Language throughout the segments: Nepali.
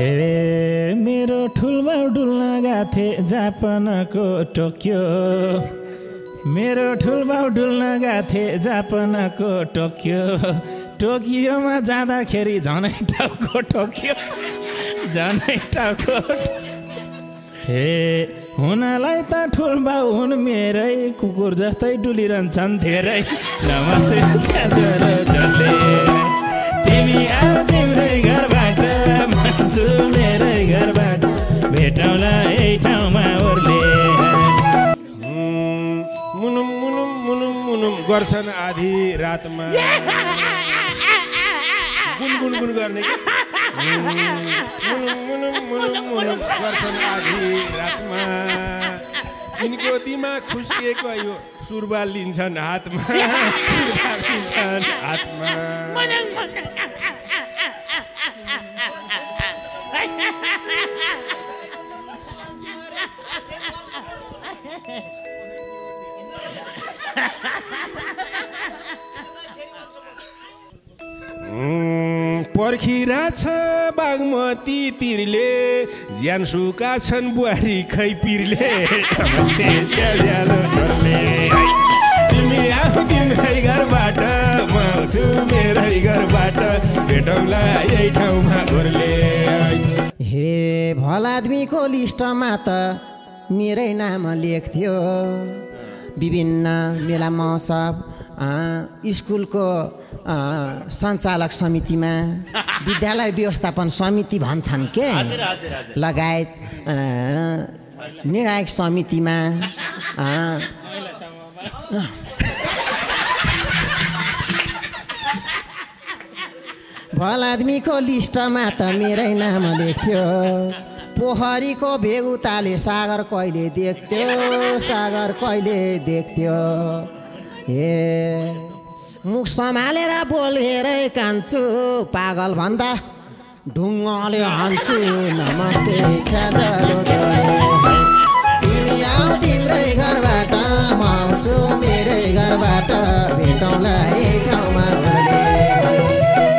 हे मेरो ठुलबाउ डुल्न गाथे जापानको टोकियो। मेरो ठुलबाउ डुल्न गाथे जापानको टोकियो। टोकियोमा जाँदाखेरि झनै टाउको टोकियो। झनै टाउको हे हुनलाई त ठुलबाउ हुन् मेरै। कुकुर जस्तै डुलिरहन्छन् धेरै। तिमी आऊ तिम्रै घरबाट। मान्छु मेरै घरबाट भेटौँला यही ठाउँमा ओर्ले हुँ, मुनुम मुनुम मुनुम मुनुम गर्छन् आधी रातमा। गुनगुन गुन गर्ने मुनुम मुनुम मुनुम मुनुम गर्छन् आधी रातमा। यिनको दिमाग खुस्किएको यो सुरबाल लिन्छन् हातमा। सुरबाल लिन्छन् हातमा। पर्खिरहेछ बागमती तिरले ज्यान सुका छन् बुहारी खै पिरले। तिमी आऊ तिम्रै घरबाट म आउँछु मेरै घरबाट भेटौँला यही ठाउँमा घोरले। हे भल आदमीको लिस्टमा त मेरै नाम लेख्थ्यो। विभिन्न मेला महोत्सव स्कुलको सञ्चालक समितिमा विद्यालय व्यवस्थापन समिति भन्छन् के? लगायत निर्णायक समितिमा भल आदमीको लिस्टमा त मेरै नाम लेख्थ्यो पोखरीको भेगुताले सागर कहिले देख्थ्यो? सागर कहिले देख्थ्यो? हे मुख सम्हालेर बोल हेरै कान्छु पागल भन्दा ढुङ्गाले हान्छु। नमस्ते आऊ तिम्रै घरबाट म आउँछु मेरै घरबाट। भेटौँला यही ठाउँमा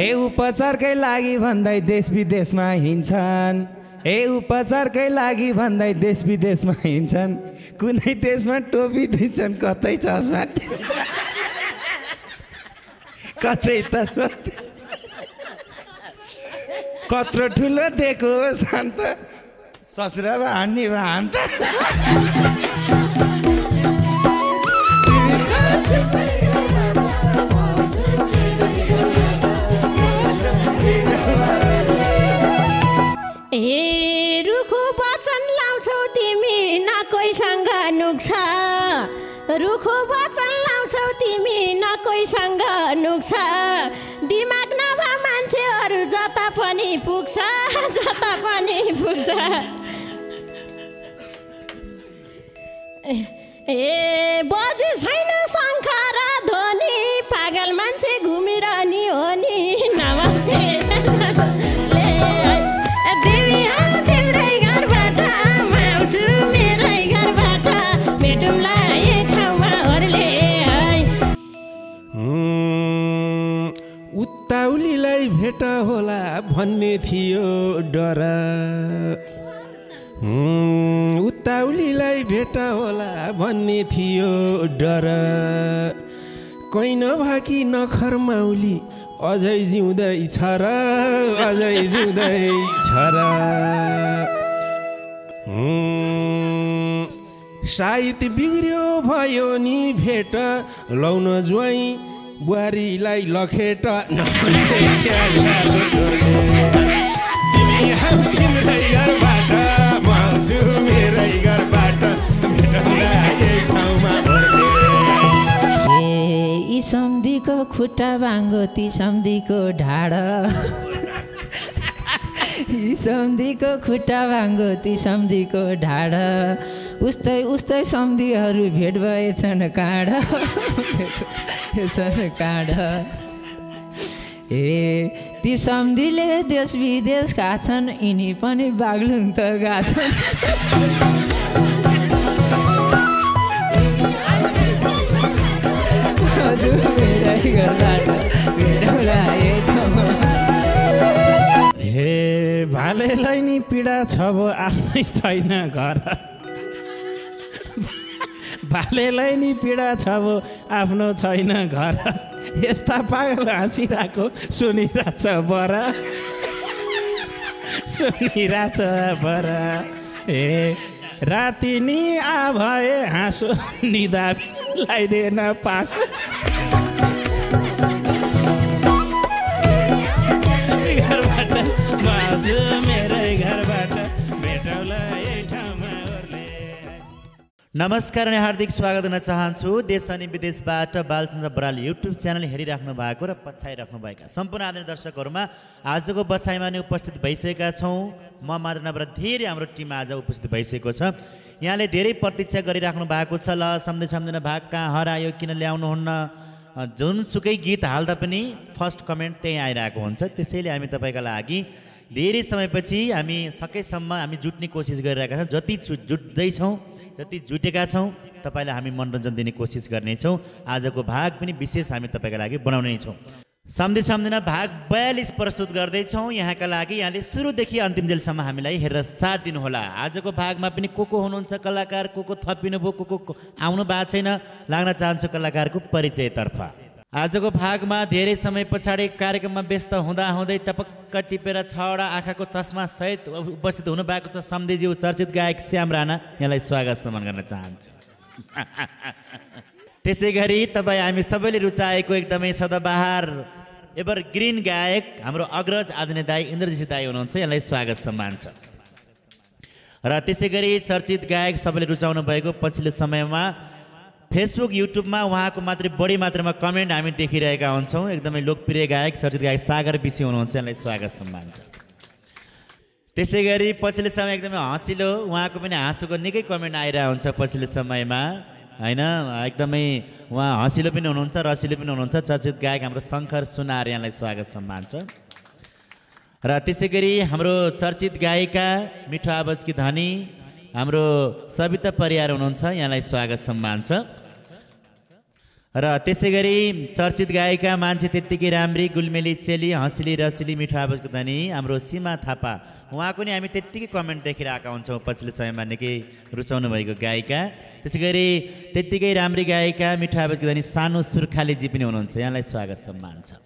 ए उपचारकै लागि भन्दै देश विदेशमा हिँड्छन्। ए उपचारकै लागि भन्दै देश विदेशमा हिँड्छन् कुनै देशमा टोपी दिन्छन् कतै चस्मा कतै त कतै। कत्रो ठुलो दिएको शान्त ससुरा भए हान्ने भए हान्त ए रुखो वचन लाउँछौ तिमी न कोहीसँग नुक्छ। दिमाग नभए मान्छेहरू जता पनि पुग्छ जता पनि पुग्छ। ए बजे छैन शङ्ख ध्वनि। पागल मान्छे घुमिरहने भेट होला भन्ने थियो डर। हुँ, उत्ताउलीलाई भेट होला भन्ने थियो डर। कोही नभाकी नखर माउली अझै जिउँदै छ र अझै जिउँदै छ र। सायद बिग्रियो भयो नि भेट लौन ज्वाइँ बुहारीलाई लखेट सम्धीको खुट्टा भाङ्गो ती सम्धीको ढाड यी सम्धीको खुट्टा भाङ्गो ती सम्धीको ढाड उस्तै उस्तै सम्धिहरू भेट भएछन् काँड काँड। ए ती सम्धिले देश विदेश छन् यिनी पनि बाग्लुङ त यही ठाउँमा। हे भाल भालेलाई नि पीडा छ भो आफ्नै छैन घर। भालेलाई नि पीडा छ भो आफ्नो छैन घर। यस्ता पागल हाँसिरहेको सुनिरहेछ बर। सुनिरहेछ बर। ए राति नि आ भए हाँसो निदा लगाइदिएन पास। घरबाट नमस्कार अनि हार्दिक स्वागत गर्न चाहन्छु। देश अनि विदेशबाट बालचन्द्र बराल युट्युब च्यानल हेरिराख्नु भएको र पछाइराख्नुभएका सम्पूर्ण आदरणीय दर्शकहरूमा आजको बसाइमा नै उपस्थित भइसकेका छौँ। म मात्र नभएर धेरै हाम्रो टिम आज उपस्थित भइसकेको छ। यहाँले धेरै प्रतीक्षा गरिराख्नु भएको छ ल सम्झे सम्झिन भाग कहाँ हरायो किन ल्याउनुहुन्न? जुनसुकै गीत हाल्दा पनि फर्स्ट कमेन्ट त्यहीँ आइरहेको हुन्छ। त्यसैले हामी तपाईँका लागि धेरै समयपछि हामी सकेसम्म हामी जुट्ने कोसिस गरिरहेका छौँ। जति जुट्दैछौँ जति जुटेका छौँ तपाईँलाई हामी मनोरञ्जन दिने कोसिस गर्नेछौँ। आजको भाग पनि विशेष हामी तपाईँका लागि बनाउने छौँ। सम्झे सम्झिन भाग बयालिस प्रस्तुत गर्दैछौँ। यहाँका लागि यहाँले सुरुदेखि अन्तिम जेलसम्म हामीलाई हेरेर साथ दिनुहोला। आजको भागमा पनि को को हुनुहुन्छ? कलाकार को को थपिनुभयो? को को आउनु भएको छैन? लाग्न चाहन्छु कलाकारको परिचयतर्फ। आजको भागमा धेरै समय पछाडि कार्यक्रममा व्यस्त हुँदा हुँदै टपक्क टिपेर छवटा आँखाको चस्मा सहित उपस्थित हुनु भएको छ। सम्धिज्यू चर्चित गायक श्याम राणा यहाँलाई स्वागत सम्मान गर्न चाहन्छु। त्यसै गरी तपाईँ हामी सबैले रुचाएको एकदमै सदाबहार एभर ग्रिन गायक हाम्रो अग्रज आदरणीय दाई इन्द्रजी दाई हुनुहुन्छ यसलाई स्वागत सम्मान छ। र त्यसै गरी चर्चित गायक सबैले रुचाउनु भएको पछिल्लो समयमा फेसबुक युट्युबमा उहाँको मात्रै बढी मात्रामा कमेन्ट हामी देखिरहेका हुन्छौँ। एकदमै लोकप्रिय गायक चर्चित गायक सागर विषी हुनुहुन्छ। यसलाई स्वागत सम्मान छ। त्यसै गरी पछिल्लो समय एकदमै हँसिलो उहाँको पनि हाँसोको निकै कमेन्ट आइरहेको हुन्छ पछिल्लो समयमा। होइन? एकदमै उहाँ हँसिलो पनि हुनुहुन्छ रसिलो पनि हुनुहुन्छ। चर्चित गायक हाम्रो शङ्कर सुनार यहाँलाई स्वागत सम्मान छ। र त्यसै गरी हाम्रो चर्चित गायिका मिठो आवाजकी धनी हाम्रो सविता परियार हुनुहुन्छ। यहाँलाई स्वागत सम्मान छ। र त्यसै गरी चर्चित गायिका मान्छे त्यत्तिकै राम्री गुलमेली चेली हँसिली रसिली मिठो आवाजको धनी हाम्रो सीमा थापा। उहाँको नि हामी त्यत्तिकै कमेन्ट देखिरहेका हुन्छौँ पछिल्लो समयमा निकै रुचाउनु भएको गायिका। त्यसै गरी त्यत्तिकै राम्री गायिका मिठो आवाजको धनी सानो सुर्खालीजी पनि हुनुहुन्छ। यहाँलाई स्वागत सम्मान छ।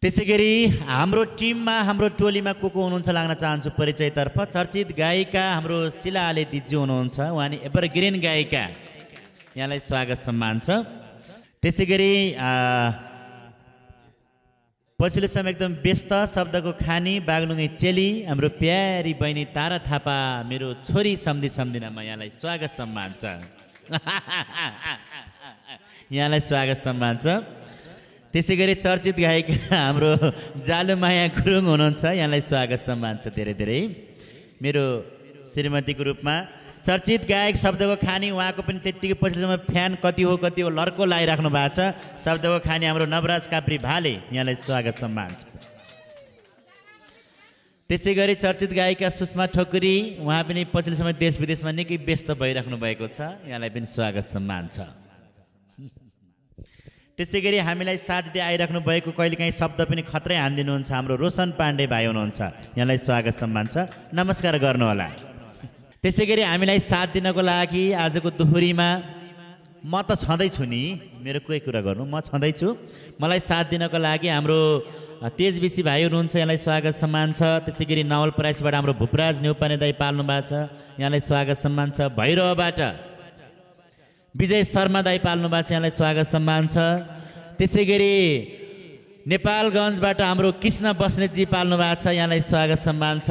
त्यसै गरी हाम्रो टिममा हाम्रो टोलीमा को को हुनुहुन्छ लाग्न चाहन्छु परिचयतर्फ चर्चित गायिका हाम्रो शिला आले दिज्यू हुनुहुन्छ। उहाँ नि एभर ग्रिन गायिका। यहाँलाई स्वागत सम्मान छ। त्यसै गरी पछिल्लो समय एकदम व्यस्त शब्दको खानी बागलुङे चेली हाम्रो प्यारी बहिनी तारा थापा मेरो छोरी सम्धि सम्धिनामा यहाँलाई स्वागत सम्मान छ। यहाँलाई स्वागत सम्मान छ। त्यसै गरी चर्चित गायक हाम्रो जालुमाया गुरुङ हुनुहुन्छ यहाँलाई स्वागत सम्मान छ धेरै धेरै। मेरो श्रीमतीको रूपमा चर्चित गायक शब्दको खानी उहाँको पनि त्यत्तिकै पछिल्लो समय फ्यान कति हो कति हो लर्को लगाइराख्नु भएको छ। शब्दको खानी हाम्रो नवराज काप्री भाले यहाँलाई स्वागत सम्मान छ। त्यसै गरी चर्चित गायिका सुषमा ठोकुरी उहाँ पनि पछिल्लो समय देश विदेशमा निकै व्यस्त भइराख्नु भएको छ। यहाँलाई पनि स्वागत सम्मान छ। त्यसै गरी हामीलाई साथ दिँदै आइराख्नु भएको कहिलेकाहीँ शब्द पनि खत्रै हानिदिनुहुन्छ। हाम्रो रोशन पाण्डे भाइ हुनुहुन्छ। यहाँलाई स्वागत सम्मान छ। नमस्कार गर्नुहोला। त्यसै गरी हामीलाई साथ दिनको लागि आजको दोहोरीमा म त छँदैछु नि। मेरो कोही कुरा गर्नु? म छँदैछु। मलाई साथ दिनको लागि हाम्रो अ, तेज बेसी भाइ हुनुहुन्छ यहाँलाई स्वागत सम्मान छ। त्यसै गरी नवलपरासीबाट हाम्रो भूपराज नेउपाने दाई पाल्नु भएको छ। यहाँलाई स्वागत सम्मान छ। भैरवबाट विजय शर्मा दाई पाल्नु भएको छ। यहाँलाई स्वागत सम्मान छ। त्यसै गरी नेपालगञ्जबाट हाम्रो कृष्ण बस्नेतजी पाल्नु भएको छ। यहाँलाई स्वागत सम्मान छ।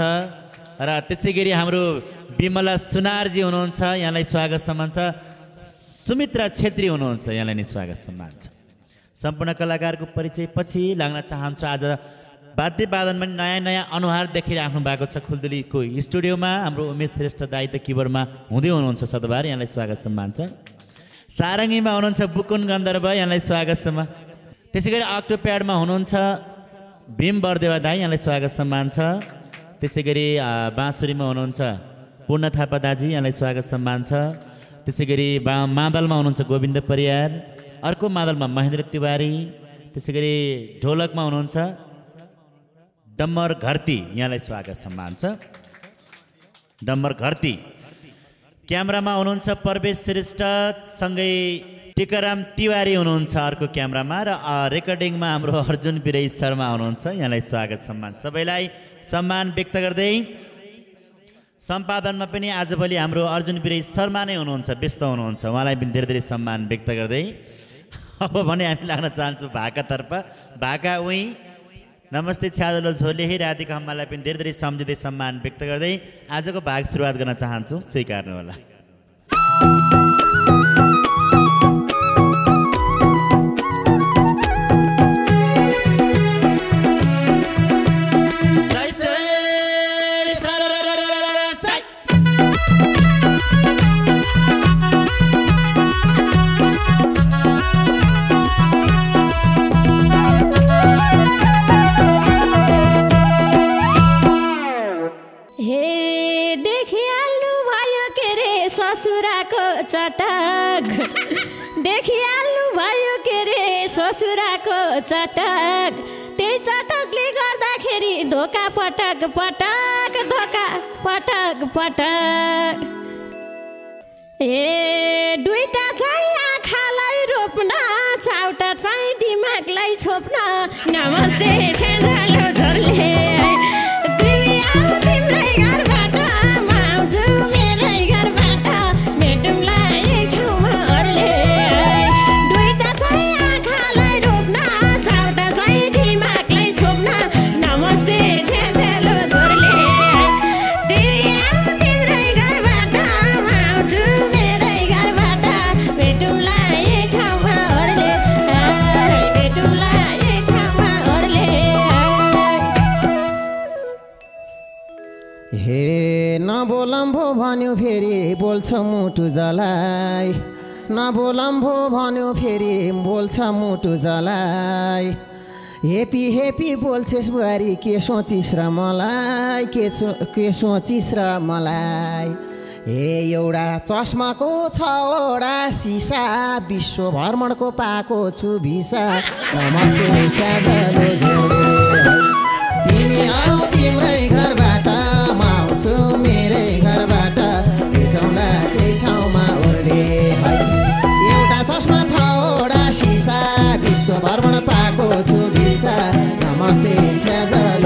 र त्यसै गरी हाम्रो विमला सुनारजी हुनुहुन्छ यहाँलाई स्वागत सम्मान छ सुमित्रा छेत्री हुनुहुन्छ यहाँलाई नि स्वागत सम्मान छ सम्पूर्ण कलाकारको परिचय पछि लाग्न चाहन्छु आज वाद्य वादनमा पनि नयाँ नयाँ अनुहार देखिराख्नु भएको छ खुल्दुलीको स्टुडियोमा। हाम्रो उमेश श्रेष्ठ दाई त किबोर्डमा हुँदै हुनुहुन्छ सदबार यहाँलाई स्वागत सम्मान छ सारङ्गीमा हुनुहुन्छ बुकुन गन्धर्व यहाँलाई स्वागत सम्मान त्यसै गरी अक्टोप्याडमा हुनुहुन्छ भीम बरदेवा दाई यहाँलाई स्वागत सम्मान छ त्यसै गरी बाँसुरीमा हुनुहुन्छ पूर्ण थापा दाजी यहाँलाई स्वागत सम्मान छ। त्यसै गरी बा मादलमा हुनुहुन्छ गोविन्द परियार अर्को मादलमा महेन्द्र तिवारी त्यसै गरी ढोलकमा हुनुहुन्छ डम्बर घरती यहाँलाई स्वागत सम्मान छ। डम्बर घरती। क्यामरामा हुनुहुन्छ प्रवेश श्रेष्ठ सँगै टिकाराम तिवारी हुनुहुन्छ अर्को क्यामरामा र रेकर्डिङमा हाम्रो अर्जुन विरय शर्मा हुनुहुन्छ यहाँलाई स्वागत सम्मान। सबैलाई सम्मान व्यक्त गर्दै सम्पादनमा पनि आजभोलि हाम्रो अर्जुन विरय शर्मा नै हुनुहुन्छ व्यस्त हुनुहुन्छ। उहाँलाई पनि धेरै धेरै सम्मान व्यक्त गर्दै अब भने हामी लाग्न चाहन्छौँ भाकातर्फ। भाका उहीँ नमस्ते छ्यादलो झोले हे राधिका हम्मालाई पनि धेरै धेरै सम्झिँदै सम्मान व्यक्त गर्दै आजको भाग सुरुवात गर्न चाहन्छु स्वीकार्नु होला देखिहाल्नु भयो के रे ससुराको चटक? त्यही चटकले गर्दाखेरि धोका पटक पटक धोका पटक पटक। ए दुईटा चाहिँ आँखालाई रोप्न चाउटा चाहिँ दिमागलाई छोप्न। नमस्ते सेन्जालो नबोलम भो भन्यो फेरि बोल्छ मुटु जलाई। नबोलम भो भन्यो फेरि बोल्छ मुटु जलाई। हेपी हेपी बोल्छेस् बुहारी के सोचिस् र मलाई? के के सोचिस् र मलाई? हे एउटा चस्माको छवटा सिसा विश्व भ्रमणको पाएको छु भिसा। तिमी आऊ तिम्रै घरबाट भ्रमण पाएको छु भिसा। नमस्ते छ्याजलो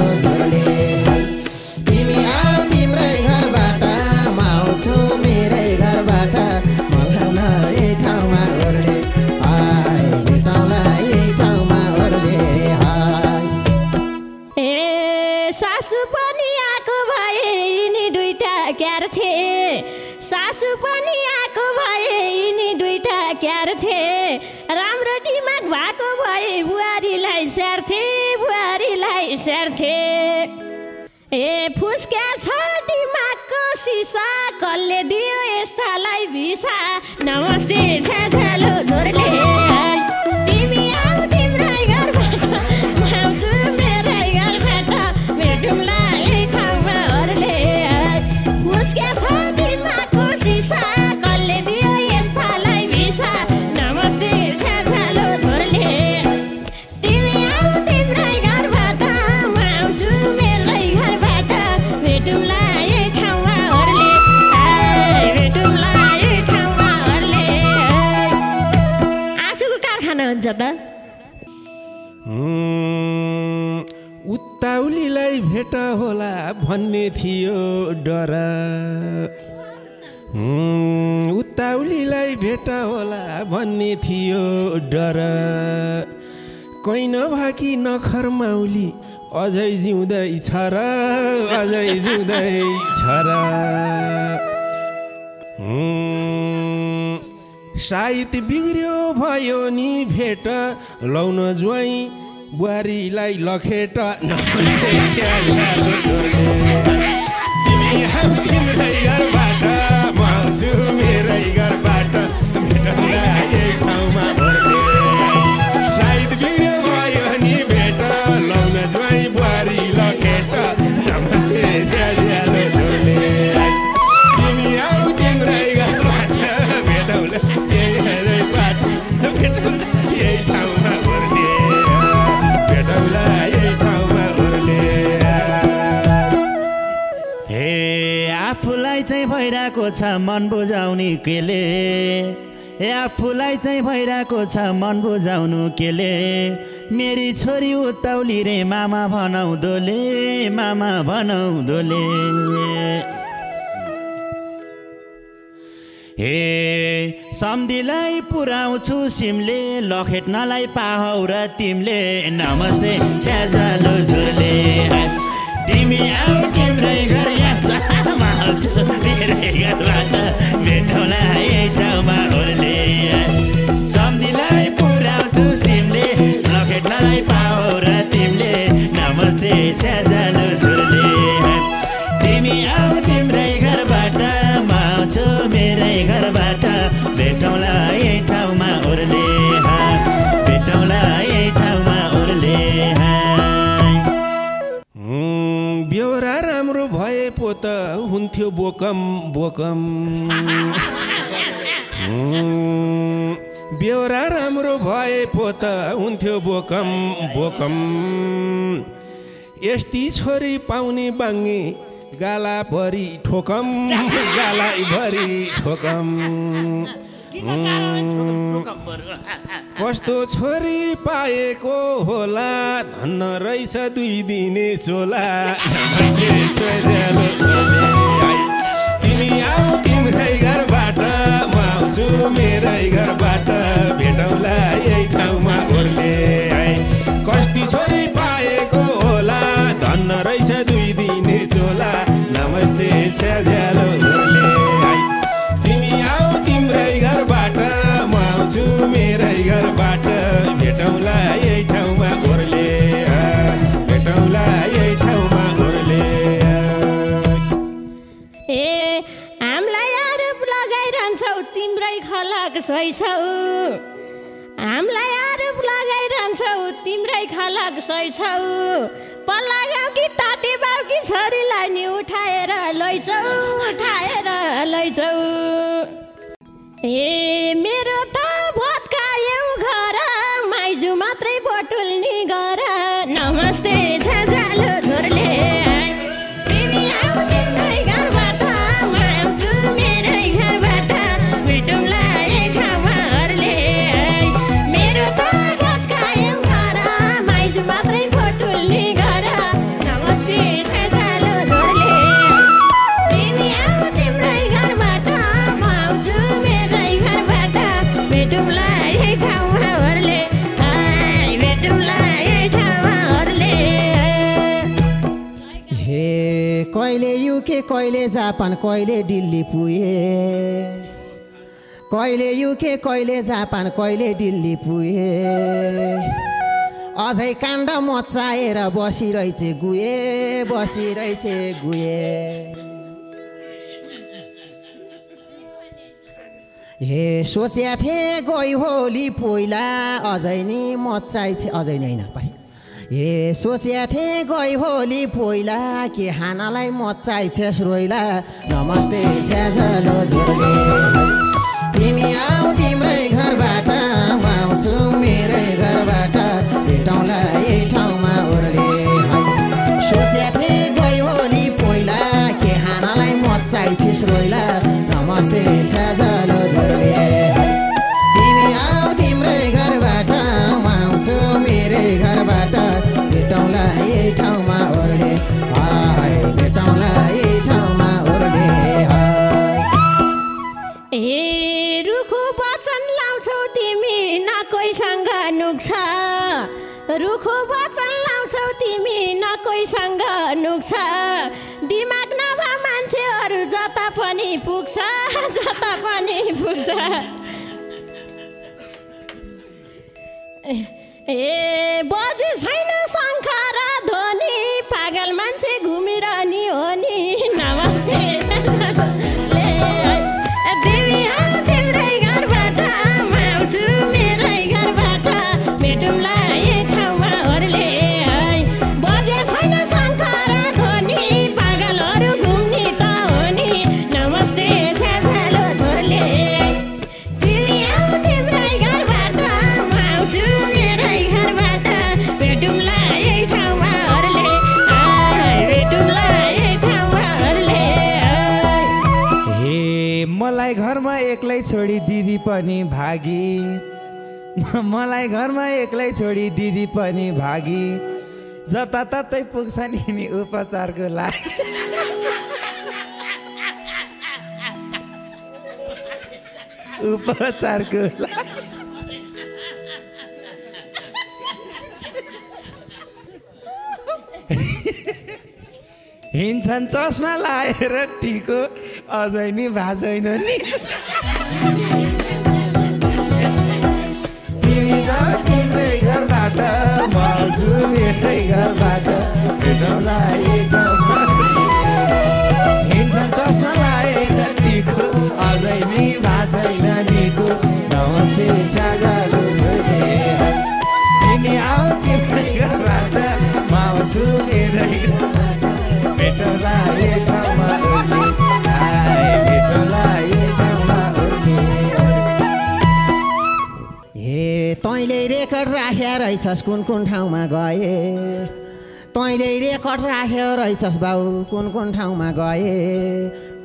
उत्ताउलीलाई भेट होला भन्ने थियो डर। हुँ, उत्ताउलीलाई भेट होला भन्ने थियो डर। कोही नभाकी नखर माउली अझै जिउँदैछ र अझै जिउँदैछ र। हुँ, सायद बिग्रियो भयो नि भेट लौन ज्वाइँ बुहारीलाई लखेट छ मन बुझाउने केले? ए आफूलाई चाहिँ भइरहेको छ मन बुझाउनु केले? मेरी छोरी उत्ताउली रे मामा भनाउँदोले मामा भनाउँदोले। हे सम्धिलाई पुऱ्याउँछु सिमले लखेट्नलाई पाहौ र तिमीले। नमस्ते स्याजालो झुले तिमी आऊ तिम्रै घर बोकम यस्ती छोरी पाउने बाङ्गे गाला भरि ठोकम। गाला भरि ठोकम। कस्तो छोरी पाएको होला धन्न रहेछ दुई दिने चोला। तिमी आऊ तिम्रै घरबाट म आउँछु मेरै घरबाट भेटौँला यही ठाउँमा। कस्ती छोरी पाएको होला। धन्न रहेछ दुई दिने चोला। नमस्ते छ्याज्यालो ओर्ले तिमी आऊ तिम्रै घरबाट। म आउँछु मेरै घरबाट। भेटौँला यही ठाउँमा ओर्ले भेटौँला यही ठाउँमा ओर्ले ए हामीलाई आरोप लगाइरहन्छौ। तिम्रै खलक सैछौ हामीलाई आरोप लगाइरहन्छौ तिम्रै खलक सैछौ पल्ला गाउँकी ताते बाउकी छोरीलाई नि उठाएर लैजौ उठाएर लैजौ ए मेरो कहिले जापान कहिले दिल्ली पुगे? कहिले युके कहिले जापान कहिले दिल्ली पुगे? अझै काण्ड मचाएर बसिरहेछ गुए बसिरहेछ गुए हे सोच्या थिएँ गई होली पहिला अझै नि मचाइ अझै नै होइन हे सोच्या थिएँ गई होली पहिला के हानालाई मचाइ छेस रोइला। नमस्ते छ्याझलो झोले। तिमी आऊ तिम्रै घरबाट जता पनि पुग्छ ए बजे छोडी दिदी पनि भागी। मलाई घरमा एक्लै छोडी दिदी पनि भागी। जताततै पुग्छन् यिनी उपचारको लागि। उपचारको लागि। हिँड्छन् चस्मा लाएर टिको अझै नि भाँच्दैन नि। तिम्रै घरबाट आउँछु मेरै घरबाट चस्मा लाएर टिको अझै नि भाँच्दैन निको नमस्ते छ्यागालो छोरी तिमी आऊ तिम्रै घरबाट म आउँछु मेरै घरबाट भेटौँला तैँले रेकर्ड राखेर रहेछस् कुन कुन ठाउँमा गए? तैँले रेकर्ड राख्यो रहेछस् बाउ कुन कुन ठाउँमा गए?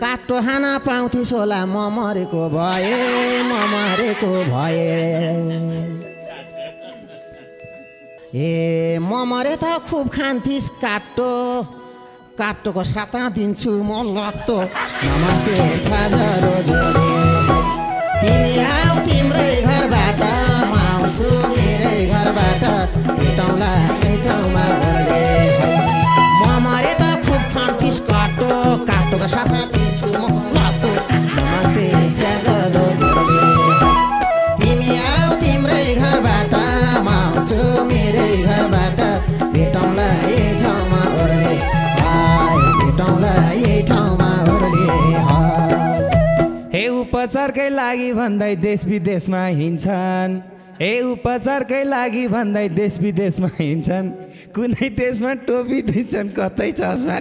काटो खाना पाउँथिस् होला म मरेको भए म मरेको भए। ए म मरे त खुब खान्थिस् काटो काटोको साता दिन्छु म लत्तो। नमस्ते तिमी आऊ तिम्रै घरबाट आउँछु मेरै घरबाट भेटौँला त्यही ठाउँमा ओर्ले म मरे त खुब खान्थिस् काटो काटोको साथमा दिन्छु म लत्तो नमस्ते छ्याजरो झोले तिमी आऊ तिम्रै घरबाट म आउँछु मेरै घरबाट। भेटौँला यही ठाउँमा ओर्ले भेटौँला यही ठाउँमा ओर्ले हे उपचारकै लागि भन्दै देश विदेशमा हिँड्छन्। हे उपचारकै लागि भन्दै देश विदेशमा हिँड्छन्। कुनै देशमा टोपी दिन्छन् कतै चस्मा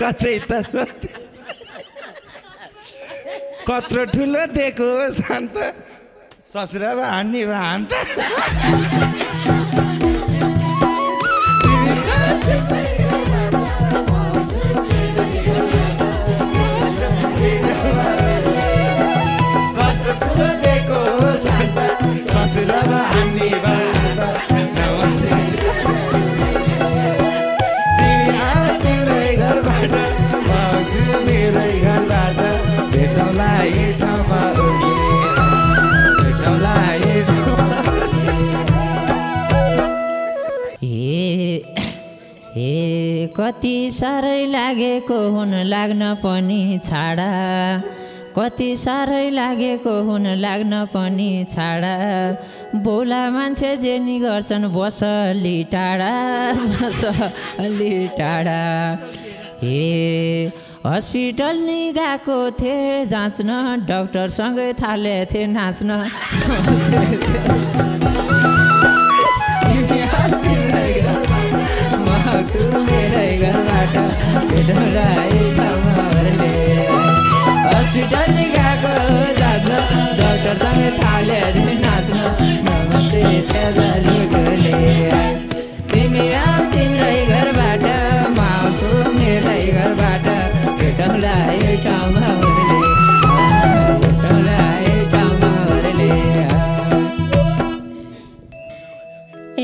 कतै त कत्रो ठुलो दिएको शान्त। ससुरा भए हान्ने भए हान्छ कति साह्रै लागेको हुन लाग्न पनि छाडा। कति साह्रै लागेको हुन लाग्न पनि छाडा। बोला मान्छे जेनी गर्छन् बसली टाढा बसली टाढा हे हस्पिटल नि गएको थिएँ जाँच्न डक्टरसँगै थाले थिएँ नाच्न। मेरै घरबाट हस्पिटल नि गएको जाँच्न डक्टरसँगै थाले अरे नाच्न नमस्ते तिमी आऊ तिम्रै घरबाट म आउँछु मेरै घरबाट भेटौँला यही ठाउँमा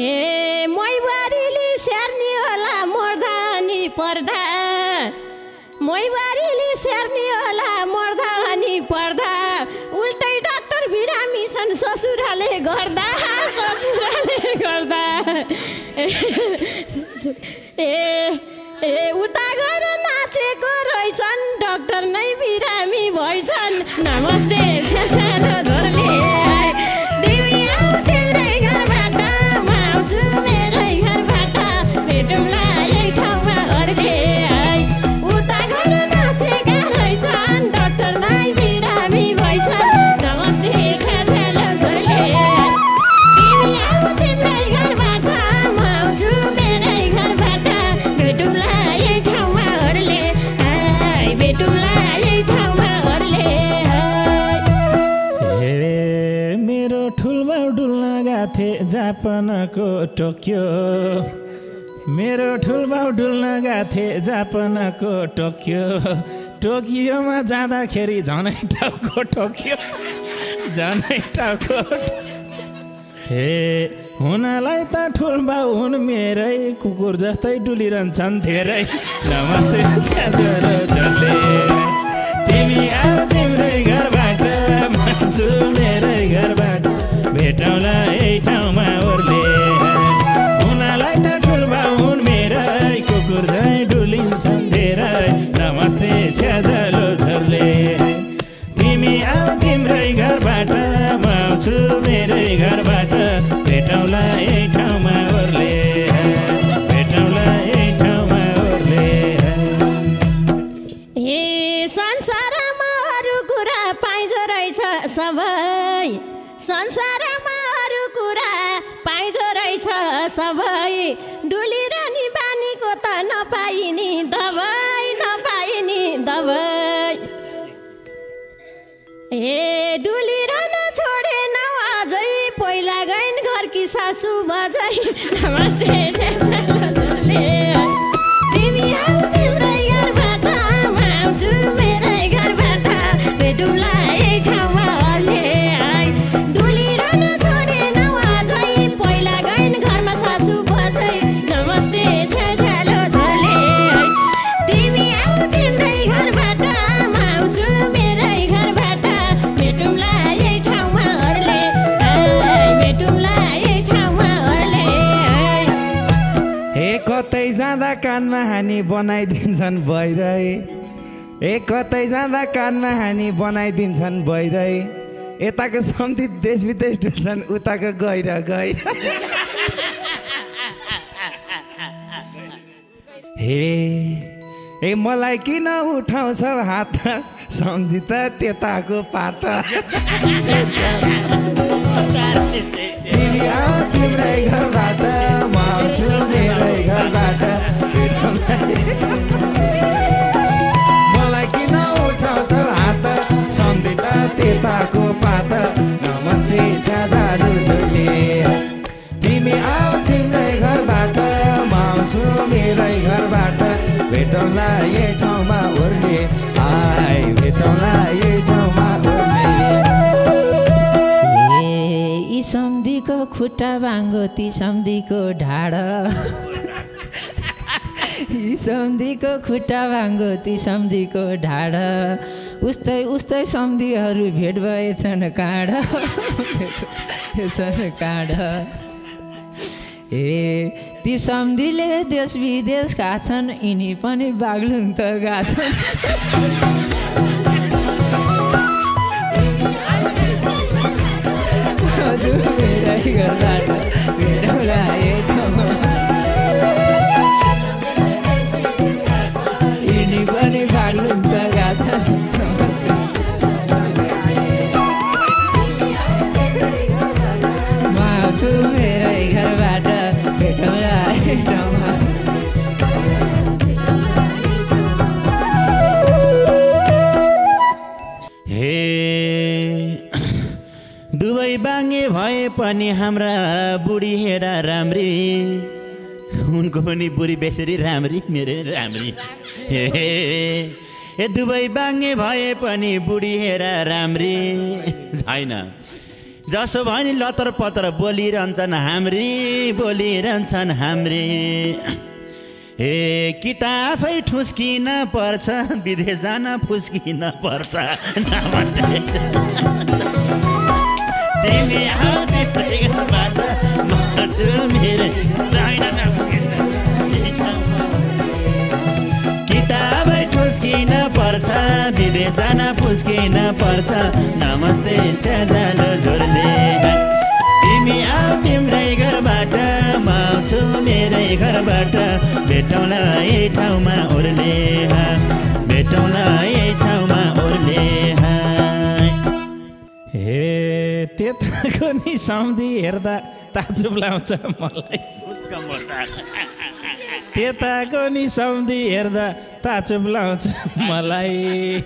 ए मैबारीले स्याहार्ने मर्दा अनि पर्दा. मैबारीले स्याहार्ने ससुराले गर्दा ससुराले गर्दा ए ए उता गएर नाचेको रहेछन् डक्टर नै बिरामी भएछन् नमस्ते जापानको टोक्यो। मेरो ठुलबाउ डुल्न गएको जापानको टोकियो। टोकियोमा जाँदाखेरि झनै टाउको टोकियो। झनै टाउको हे हुनलाई त ठुलबाउ हुन् मेरै। कुकुर जस्तै डुलिरहन्छन् धेरै। तिमी आऊ तिम्रै घरबाट। मान्छु मेरै घरबाट। भेटौँला घरबाट भेटौँला यही ठाउँमा ओर्ले भेटौँला यही ठाउँमा ओर्ले हे। संसारमा अरू कुरा पाइँदो रहेछ सबै। संसारमा अरू कुरा पाइँदो रहेछ सबै। डुलिरहने बानीको त नपाइने दबाई नपाइने दबाई। ए बजै नमस्ते छेचेले। बनाइदिन्छन् भइरहे ए कतै जाँदा कानमा हानी बनाइदिन्छन् भइरहे यताको सम्झि देश विदेश डुल्छन् उताको गहिर गहिर हे ए मलाई किन उठाउँछ हात? सम्झि त त्यताको पात। घरबाट। मलाई किन उठाउँछ हात सम्झि त त्यताको पात नमस्ते छादारु झुले तिमी आऊ तिम्रै घरबाट म आउँछु मेरै घरबाट भेटौँला यही ठाउँमा ओर्ले आइ भेटौँला यही ठाउँमा ओर्ले ए यी सम्धीको खुट्टा बाङ्गो ती सम्धीको ढाड। सम्धीको खुट्टा बाङ्गो ती सम्धीको ढाड। उस्तै उस्तै सम्धीहरू भेट भएछन् काँड। काँड। ए ती सम्धीले देश विदेश खाछन् यिनी पनि बाग्लुङ त गाछन्। हजुर पनि हाम्रा बुढी हेरा राम्री। उनको पनि बुढी बेसरी राम्री मेरो राम्री। ए दुवै बाङ्गे भए पनि बुढी हेरा राम्री। छैन। जसो भयो नि लतर पतर बोलिरहन्छन् हाम्री बोलिरहन्छन् हाम्री। ए कि त आफै ठुस्किन पर्छ विदेश जान फुस्किन पर्छ। तिमी आऊ तिम्रै घरबाट म छु मेरै छैन कि त आफै ठुस्किन पर्छ विदेश जान फुस्किन पर्छ। नमस्ते झोरले तिमी आऊ तिम्रै घरबाट म आउँछु मेरै घरबाट। भेटौँला यही ठाउँमा ओर्ले भेटौँला यही ठाउँमा ओर्ले त्यताको नि सम्धि हेर्दा ताजुब लाउँछ मलाई। त्यताको नि सम्धि हेर्दा ताजुब लाउँछ मलाई।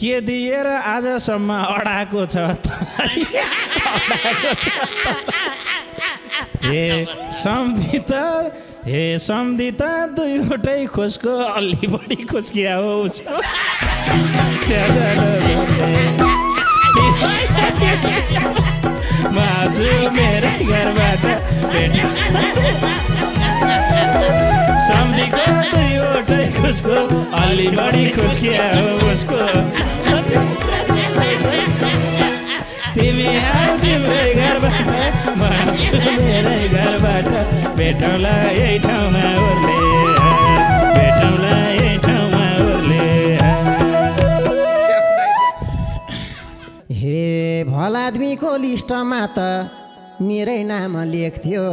के दिएर आजसम्म अडाएको छ हे सम्धि त हे सम्धि त दुईवटै खोजको अलि बढी खोस्किया हो माजु मेरै घरबाट भेट सम्धिको दुईवटै खोजको अलि बढी खोस्किया उसको तिमी आऊ तिम्रै घरबाट म आउँछु मेरै घरबाट भेटौँला यही ठाउँमा ओर्ले हे भल आदमीको लिस्टमा त मेरै नाम लेख्थ्यो।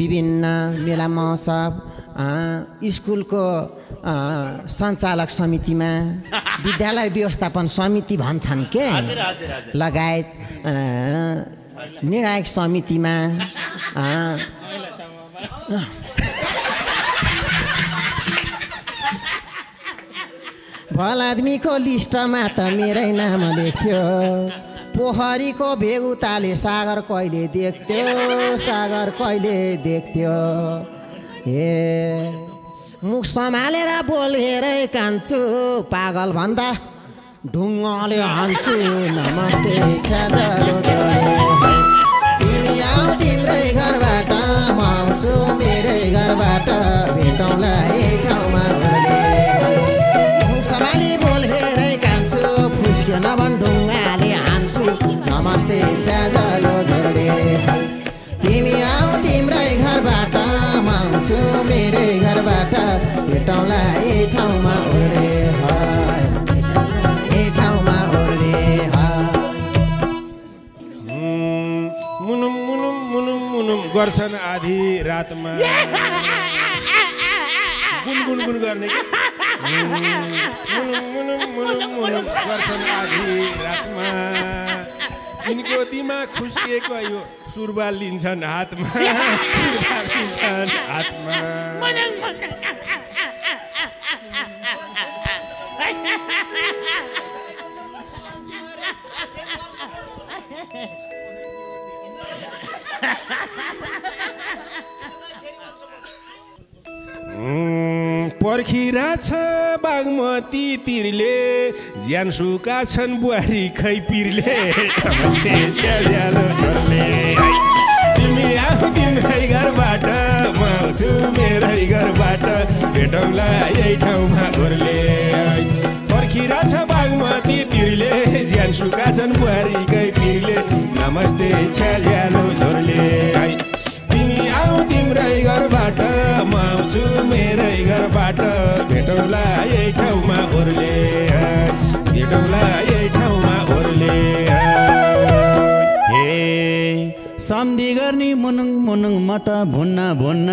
विभिन्न मेला महोत्सव स्कुलको सञ्चालक समितिमा विद्यालय व्यवस्थापन समिति भन्छन् के? लगायत निर्णायक समितिमा आदमीको लिस्टमा त मेरै नाम लेख्थ्यो। पोखरीको भेगुताले सागर कहिले देख्थ्यो? सागर कहिले देख्थ्यो? हे मुख सम्हालेर बोल हेरै कान्छु पागल भन्दा ढुङ्गाले हान्छु नमस्ते। तिमी आऊ तिम्रै घरबाट म आउँछु मेरै घरबाट भेटौँला फुस्क्यो नभन ढुङ्गाले हान्छु नमस्ते छ्याजलो झोडे तिमी आऊ तिम्रै घरबाट म आउँछु मेरै घरबाट भेटौँला यही ठाउँमा ओर्ले यही ठाउँमा ओर्ले मुनुम मुनुम मुनुम मुनुम गर्छन् आधी रातमा। गुनगुन गुन गर्ने गर्छन् आधी रातमा यिनको दिमाग खुस्किएको यो सुरबाल लिन्छन् हातमा लिन्छन् हातमा पर्खिरहेछ बागमती तिरले ज्यान सुका छन् बुहारी खै पिरले। तिमी तिम्रै घरबाट म आउँछु मेरै घरबाट भेटौँला यही ठाउँमा घोरले। पर्खिरहेछ बागमती तिरले ज्यान सुका छन् बुहारी खै पिरले नमस्ते छ्यालो झोरले। तिमी आऊ तिम्रै घरबाट म आउँछु मेरै घरबाट। भेटौँला यही ठाउँमा ओर्ले भेटौँला यही ठाउँमा ओर्ले हे सम्धि गर्ने मुनुङ मुनुङ म त भुन्न भुन्न।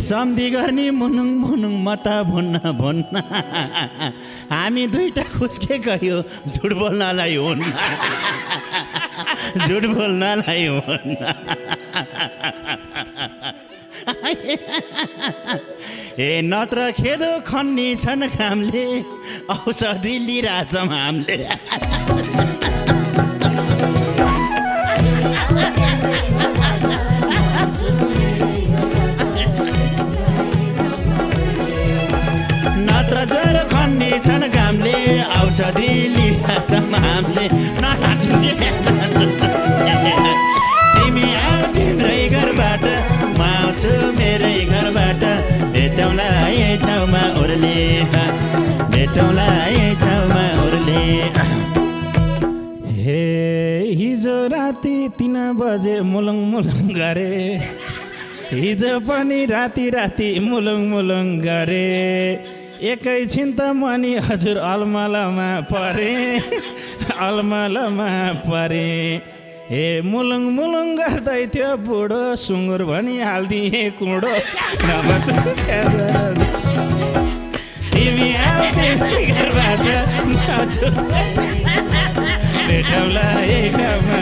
सम्धि गर्ने मुनुङ मुनुङ म त भुन्न भुन्न। हामी दुईटा खुस्के गयो झुट बोल्नलाई हुन्न। झुट बोल्नलाई हुन्न। ए नत्र खेदो खन्ने छन् कामले औषधि लिइरहेछौँ हामीले नत्र ज्वरो खन्ने छन् घामले औषधि लिइरहेछौँ हामीले राति तिन बजे मुलुङ मुलुङ गरे। हिजो पनि राति राति मुलुङ मुलुङ गरे। एकैछिन त मनी हजुर अलमलमा परे। अलमलमा परे। हे मुलुङ मुलुङ गर्दै थियो बुढो सुँगुर भनी हालिदिए कुँडो। तिमी मैले ठाउँला यही ठाउँमा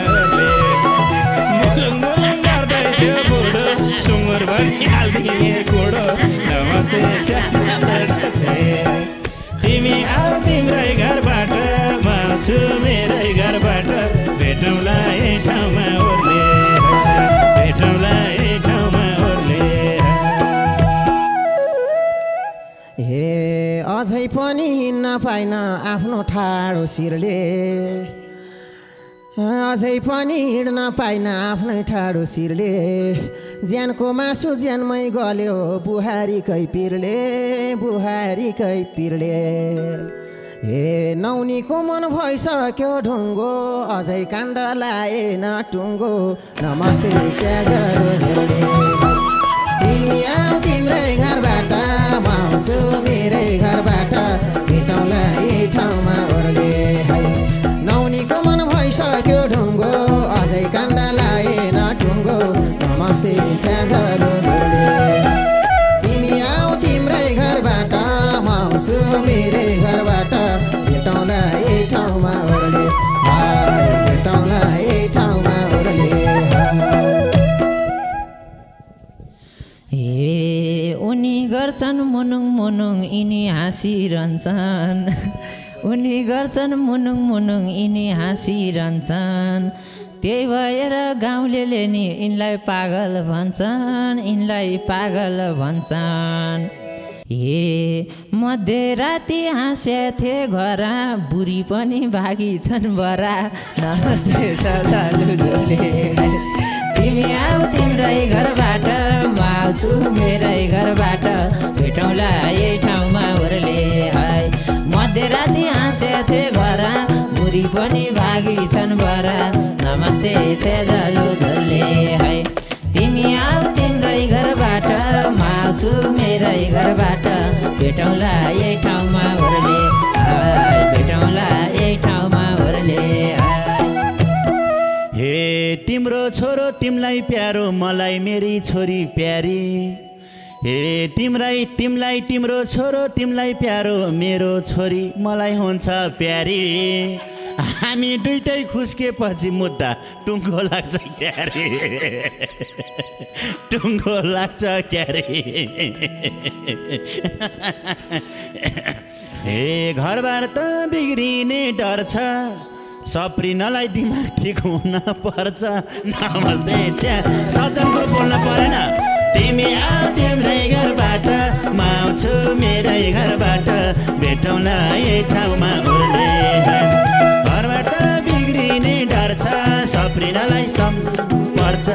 मुलुङ मुलुङ गर्दै थियो बुढो सुँगुर भनिहालिदिए गोडो नमस्ते तिमी आऊ तिम्रै घरबाट म आउँछु मेरै घरबाट भेटौँला यही ठाउँमा ओर्ले. भेटौँला यही ठाउँमा ओर्ले. ए अझै पनि नपाइन आफ्नो ठाडो शिरले। अझै पनि हिँड्न पाइन आफ्नै ठाडो शिरले। ज्यानको मासु ज्यानमै गल्यो बुहारीकै पिरले बुहारीकै पिरले। हे नौनीको मन भइसक्यो ढुङ्गो अझै काण्ड लाएन टुङ्गो। नमस्ते तिमी आऊ तिम्रै घरबाट म आउँछु मेरै घरबाट। भेटौँला यही ठाउँमा ओर्ले नौनीको मन भइसक्यो ढुङ्गो अझै काण्ड लाएन टुङ्गो नमस्ते छ्याजरो झोले तिमी आऊ तिम्रै घरबाट म आउँछु मेरै घरबाट भेटौँला यही ठाउँमा ओर्ले। भेटौँला यही ठाउँमा ओर्ले। हे उनी गर्छन् मुनुङ मुनुङ यिनी हाँसिरहन्छन्। उनी गर्छन् मुनुङ मुनुङ यिनी हाँसिरहन्छन्। त्यही भएर गाउँलेले नि यिनलाई पागल भन्छन् यिनलाई पागल भन्छन्। हे मध्यराति हाँस्याथे घरा बुढी पनि भागी छन् बरा। नमस्ते तिमी आऊ तिम्रै घरबाट म आउँछु मेरै घरबाट। भेटौँला यही ठाउँमा ओर्ले है मध्यराति हाँस्याथे घरा बुढी पनि भागी छन् बरा नमस्ते सेजलो झोले है। तिमी आऊ तिम्रै घरबाट म मेरै घरबाट। भेटौँला यही ठाउँमा ओर्ले भेटौँला यही ठाउँमा ओर्ले। हे तिम्रो छोरो तिमीलाई प्यारो मलाई मेरी छोरी प्यारी। हे तिम्रै तिमीलाई तिम्रो छोरो तिमीलाई प्यारो मेरो छोरी मलाई हुन्छ प्यारी। हामी दुइटै खुस्केपछि मुद्दा टुङ्गो लाग्छ क्यारे। टुङ्गो लाग्छ क्यारे। हे घरबार त बिग्रिने डर छ। सप्रिनलाई दिमाग ठिक हुन पर्छ। नमस्ते च्या बोल्न परेन। तिमी आऊ तिम्रै घरबाट म आउँछु मेरै घरबाट भेटौँला यही ठाउँमा ओर्ले घरबाट बिग्रिने डर छ सप्रिनलाई सम पर्छ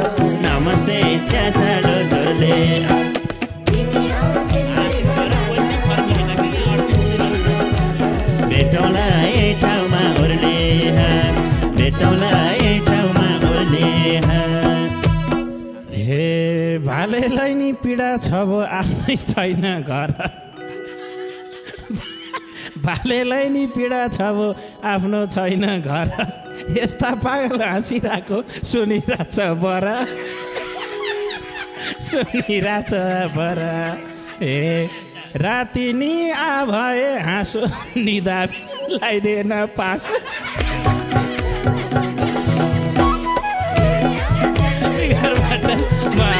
नमस्ते चालो झोले भेटौँला यही ठाउँमा ओर्ले भेटौँला यही ठाउँमा ओर्ले भालेलाई नि पीडा छ भो आफ्नै छैन घर। भालेलाई नि पीडा छ भो आफ्नो छैन घर। यस्ता पागल हाँसिरहेको सुनिरहेछ बर। सुनिरहेछ बर। ए राति नि आ भए हाँसो निदा लगाइदिएन पास।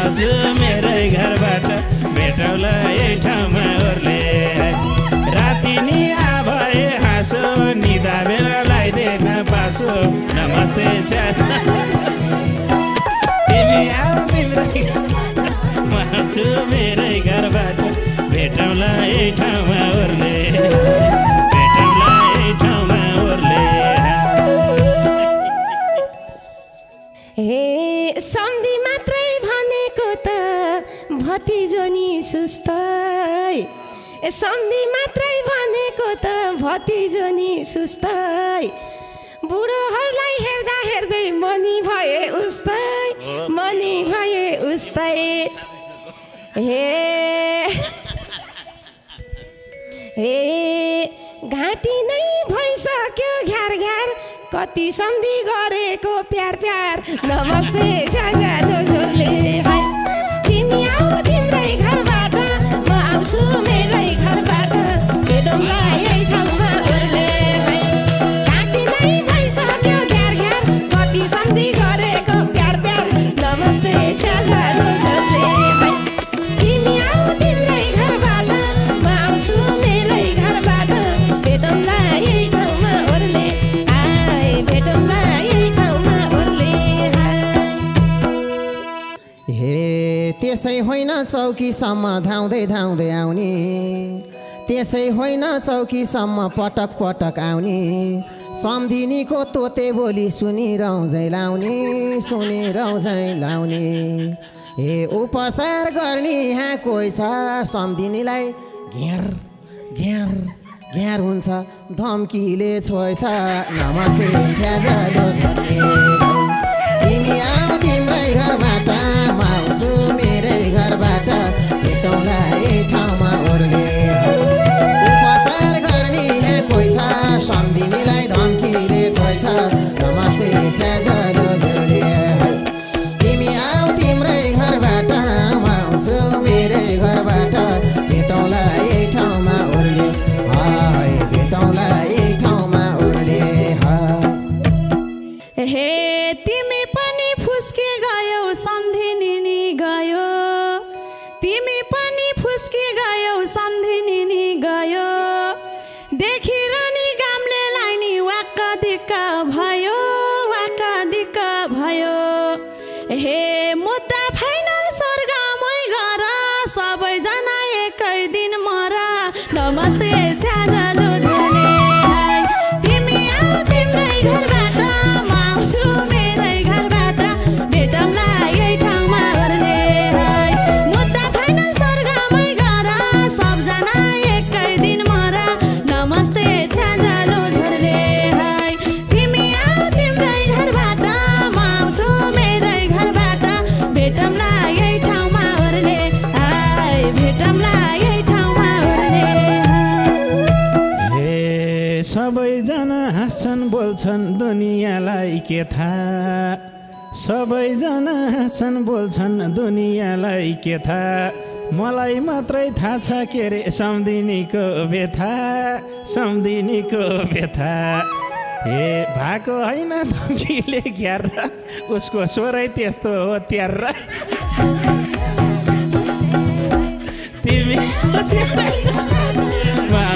आउँछु मेरै घरबाट भेटौँला यही ठाउँमा ओर्ले राति नि आ भए हाँसो निदा बेला लगाइदिएन पासो। नमस्ते तिमी आऊ तिम्रै आउँछु मेरै घरबाट। भेटौँला यही ठाउँमा। सुस्तै ए सम्धि मात्रै भनेको त भतिजो नि सुस्तै बुढोहरूलाई हेर्दा हेर्दै मनी भए उस्तै मनी भए उस्तै हे हे घाँटी नै भइसक्यो घ्यार घ्यार कति सम्धि गरेको प्यार प्यार नमस्ते साझालो झोले होइन चौकीसम्म धाउँदै धाउँदै आउने। त्यसै होइन चौकीसम्म पटक पटक आउने। सम्धिनीको तोते बोली सुनिरहँझै लाउने सुनिरहँझै लाउने। ए उपचार गर्ने यहाँ कोही छ? सम्धिनीलाई घेर घेर घेर हुन्छ। धम्कीले छोएछ। नमस्ते तिमी आउ तिम्रै घरबाट। उपचारबाट भेटौँला यही ठाउँमा ओर्ले उपचार गर्ने कोही छ सम्धिनीलाई धम्कीले छोइछ नमस्ते छ्याज दुनियाँलाई के थाहा? सबैजना छन् बोल्छन् दुनियाँलाई के थाहा? मलाई मात्रै थाहा छ के अरे सम्दिनीको व्यथा। सम्दिनीको व्यथा। ए भएको होइन धम्कीले घ्यार उसको स्वरै त्यस्तो हो त्यार तिमी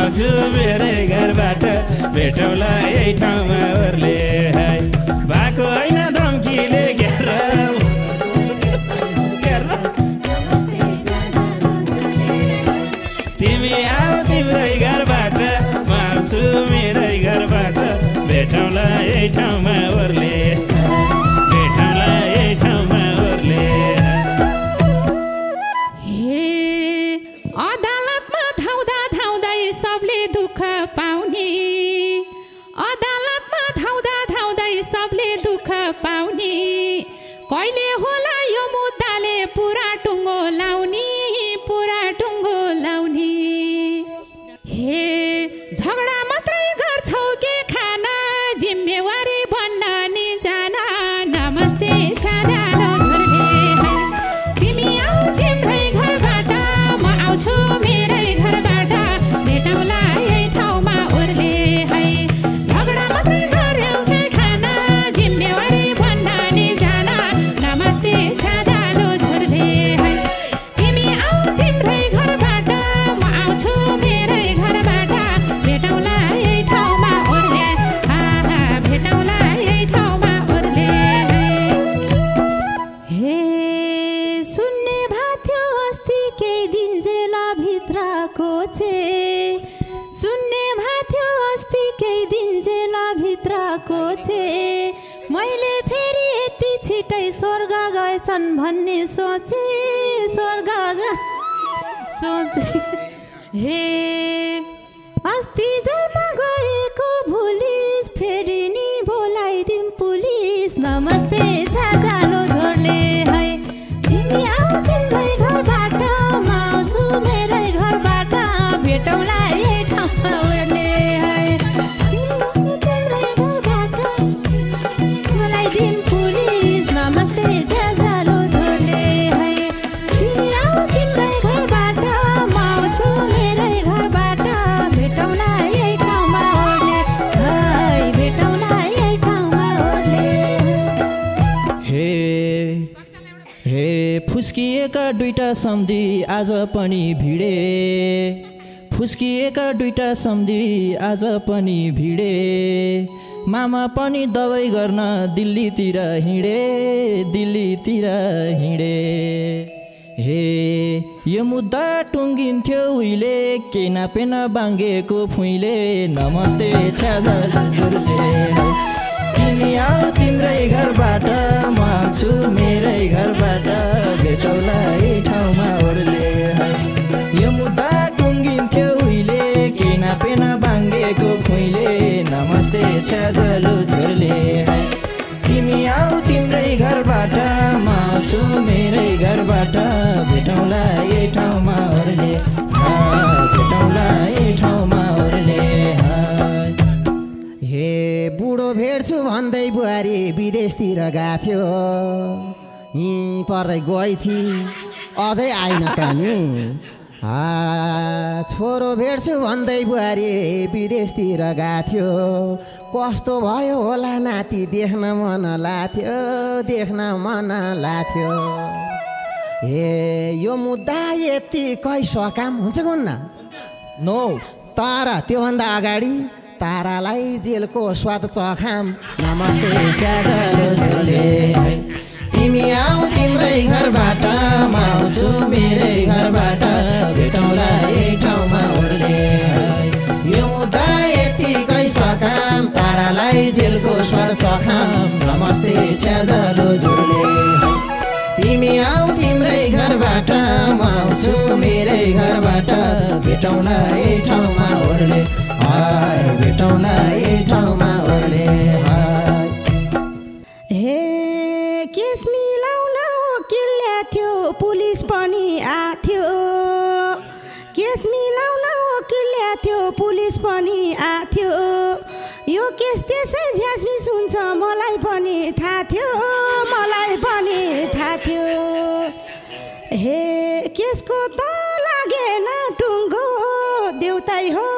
आउँछु मेरै घरबाट भेटौँला यही ठाउँमा ओर्ले है। भएको होइन धम्कीले घेर तिमी आऊ तिम्रै घरबाट म आउँछु मेरै घरबाट भेटौँला यही ठाउँमा। पनि भिडे फुस्किएका दुइटा सम्धि आज पनि भिडे। मामा पनि दबाई गर्न दिल्लीतिर हिँडे दिल्लीतिर हिँडे। हे यो मुद्दा टुङ्गिन्थ्यो उहिले के नापेन बाङ्गेको फुइले। नमस्ते तिमी आऊ तिम्रै घरबाट म छु मेरै घरबाट। भेटौला ठाउँमा ओर्ले। यो मुद्दा टुङ्गिन्थ्यो उहिले केही नापेन बाङ्गेको फुइले नमस्ते छ्याजलु छोरले तिमी आऊ तिम्रै घरबाट म आउँछु मेरै घरबाट। भेटौँला यही ठाउँमा ओर्ले हा, भेटौँला यही ठाउँमा ओर्ले हा। बुढो भेट्छु भन्दै बुहारी विदेशतिर गएको यहीँ पर्दै गइ थिए अझै आइन त नि। आ छोरो भेट्छु भन्दै बुहारी विदेशतिर गएको कस्तो भयो होला नाति देख्न मन लाथ्यो देख्न मन लाथ्यो हे यो मुद्दा यतिकै सकाम हुन्छ कि हुन्न नो। तर त्योभन्दा अगाडि तारालाई जेलको स्वाद चखाम। नमस्ते तिमी आऊ तिम्रै घरबाट म आउँछु मेरै घरबाट। भेटौँला यही ठाउँमा ओर्ले यो मुद्दा यतिकै सकाम तारालाई जेलको स्वाद चखाम। नमस्ते च्याजलो झोले तिमी आऊ तिम्रै घरबाट म आउँछु मेरै घरबाट। भेटौँला यही ठाउँमा ओर्ले हाय भेटौँला यही ठाउँमा ओर्ले हाय। पनि आथ्यो यो केस त्यसै झ्यासमिस हुन्छ मलाई पनि थाहा थियो मलाई पनि थाहा थियो। हे केसको त लागेन टुङ्गो देउताई हो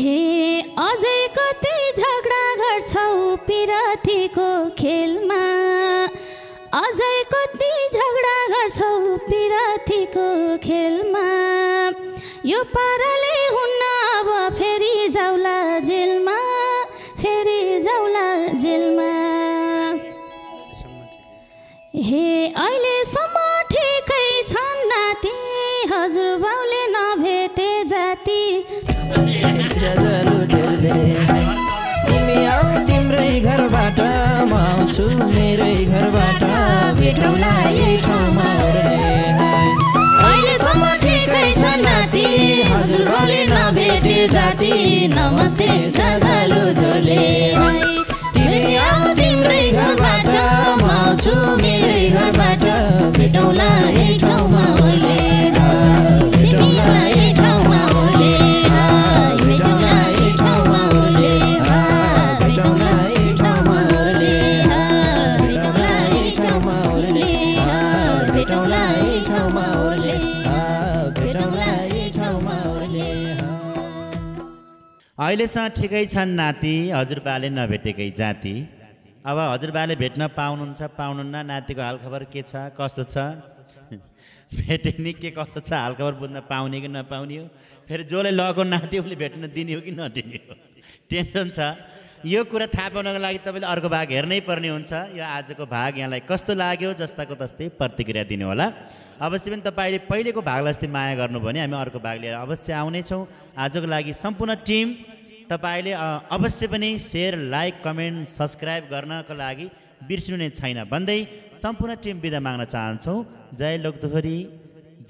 हे अझै कतै झगडा गर्छौ खेलमा? अझै कति झगडा गर्छौ खेलमा? यो पाराले हुन्न अब फेरि जाउला जेलमा। हे अहिलेसम्म ठिकै छन् नाति। हजुर बाउले नभेटे जाति। तिमी आऊ तिम्रै घरबाट म आउँछु मेरै घरबाट। भेटौँला यही ठाउँमा ओर्ले अहिलेसम्म ठिकै छ नाति। हजुर बाउले नभेटे जाति। नमस्ते छाजालु झोले अहिलेसम्म ठिकै छन् नाति। हजुरबाले नभेटेकै जाति। अब हजुरबाले भेट्न पाउनुहुन्छ पाउनुहुन्न। नातिको हालखबर के छ कस्तो छ? भेटे नि के कस्तो छ हालखबर बुझ्न पाउने कि नपाउने हो? फेरि जसले लगेको नाति उसले भेट्न दिने हो कि नदिने हो? टेन्सन छ। यो कुरा थाहा पाउनको लागि तपाईँले अर्को भाग हेर्नै पर्ने हुन्छ। यो आजको भाग यहाँलाई कस्तो लाग्यो जस्ताको तस्तै प्रतिक्रिया दिनु होला अवश्य पनि तपाईँले पहिलेको भागलाई जस्तै माया गर्नुभयो भने हामी अर्को भाग लिएर अवश्य आउनेछौँ। आजको लागि सम्पूर्ण टिम तपाईँले अवश्य पनि सेयर लाइक कमेन्ट सब्सक्राइब गर्नको लागि बिर्सिनु नै छैन। भन्दै सम्पूर्ण टिम बिदा माग्न चाहन्छौँ। जय लोकदोहोरी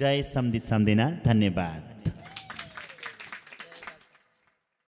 जय सम्धि सम्धिना धन्यवाद।